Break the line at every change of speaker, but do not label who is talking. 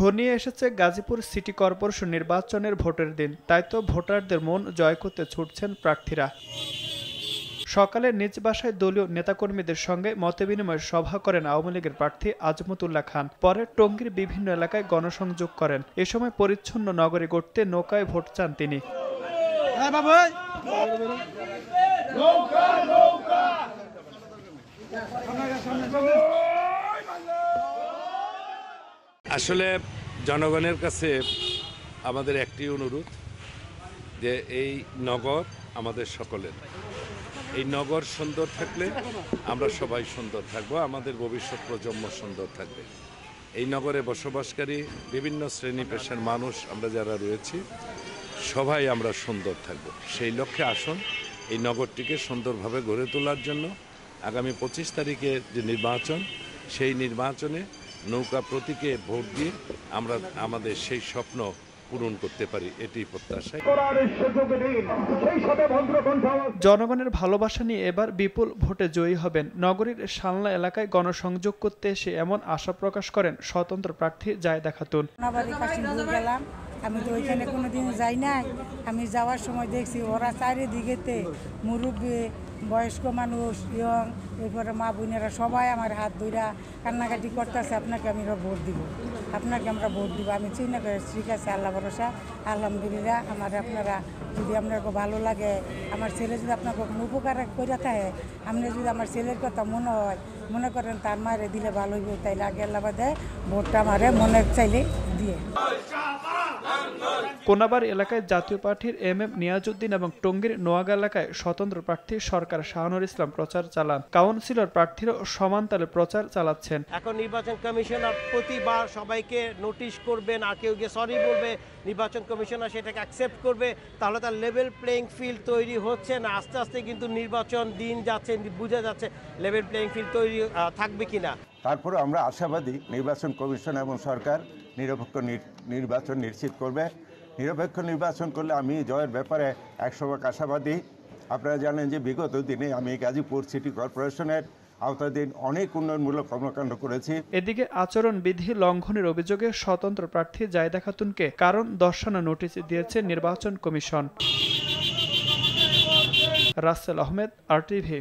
ঘনিয়ে এসেছে Gazipur city corporation নির্বাচনের ভোটের দিন। তাই তো ভোটারদের মন জয় করতে ছুটছেন প্রার্থীরা। সকালে নিজ বাসায় দলীয় নেতাকর্মীদের সঙ্গে মতবিনিময় সভা করেন আওয়ামী লীগের প্রার্থী আজমতুল্লাহ খান। পরে টঙ্গীর বিভিন্ন এলাকায় গণসংযোগ করেন। এ সময় পরিচ্ছন্ন নগরী গড়তে নৌকায় ভোট চান তিনি।
আসলে জনগণের কাছে আমাদের একটি অনুরোধ যে এই নগর আমাদের সকলের। এই নগর সুন্দর থাকলে আমরা সবাই সুন্দর থাকব, আমাদের ভবিষ্যৎ প্রজন্ম সুন্দর থাকবে। এই নগরে বসবাসকারী বিভিন্ন শ্রেণি পেশার মানুষ আমরা যারা রয়েছি, সবাই আমরা সুন্দর থাকব। সেই লক্ষ্যে আসুন এই নগরটিকে সুন্দরভাবে গড়ে তোলার জন্য। আগামী পঁচিশ তারিখে যে নির্বাচন, সেই নির্বাচনে নৌকা প্রতীকে ভোট দিয়ে আমরা আমাদের সেই স্বপ্ন পূরণ করতে পারি এটি প্রত্যাশা।
জনগণের ভালোবাসা নিয়ে এবার বিপুল ভোটে জয়ী হবেন। নগরীর সালনা এলাকায় গণসংযোগ করতে এসে এমন আশা প্রকাশ করেন স্বতন্ত্র প্রার্থী জায়দা খাতুন।
গেলাম। আমি তো ওইখানে কোনোদিন যাই নাই। আমি যাওয়ার সময় দেখছি ওরা চারিদিকেতে মুরব্বী বয়স্ক মানুষ ইয়ং এরপরে মা বোনেরা সবাই আমার হাত ধইরা কান্নাকাটি করতেছে, আপনাকে আমি ভোট দিব। আপনাকে আমরা ভোট দিব। আমি চিন্তা করে ঠিক আছে, আল্লাহ ভরসা, আলহামদুলিল্লাহ। আমার আপনারা যদি আপনাকে ভালো লাগে, আমার ছেলে যদি আপনাকে কোনো উপকার করে থাকে, আপনি যদি আমার ছেলের কথা মনে হয়, মনে করেন তার মারে দিলে ভালো হইব, তাইলে আগে আল্লাহ বাদে ভোটটা মারে মনে চাইলে দিয়ে।
কোনাবার এলাকায় জাতীয় পার্টির এম এম নিয়াজউদ্দিন এবং টঙ্গীর নোয়াগা এলাকায় স্বতন্ত্র প্রার্থী সরকার শাহানুর ইসলাম প্রচার চালান। কাউন্সিলর প্রার্থীরাও সমান তালে প্রচার চালাচ্ছেন।
এখন নির্বাচন কমিশনার প্রতিবার সবাইকে নোটিশ করবেন আর কেউ গিয়ে সরি বলবে নির্বাচন কমিশনার সেটাকে অ্যাকসেপ্ট করবে তাহলে তার লেভেল প্লেইং ফিল্ড তৈরি হচ্ছে না। আস্তে আস্তে কিন্তু নির্বাচন দিন যাচ্ছে বোঝা যাচ্ছে লেভেল প্লেইং ফিল্ড তৈরি থাকবে কিনা।
তারপরে আমরা আশাবাদী নির্বাচন কমিশন এবং সরকার নিরপেক্ষ নির- নির্বাচন নিশ্চিত করবে। নিরপেক্ষ নির্বাচন করলে আমি জয়ের ব্যাপারে একশো ভাগ আশাবাদী আপনারা জানেন যে বিগত দিনে আমি গাজীপুর সিটি কর্পোরেশনের আওতাধীন অনেক উন্নয়নমূলক কর্মকাণ্ড করেছি।
এদিকে আচরণ বিধি লঙ্ঘনের অভিযোগে স্বতন্ত্র প্রার্থী জায়দা খাতুনকে কারণ দর্শানো নোটিশ দিয়েছে নির্বাচন কমিশন। রাসেল আহমেদ আরটিভি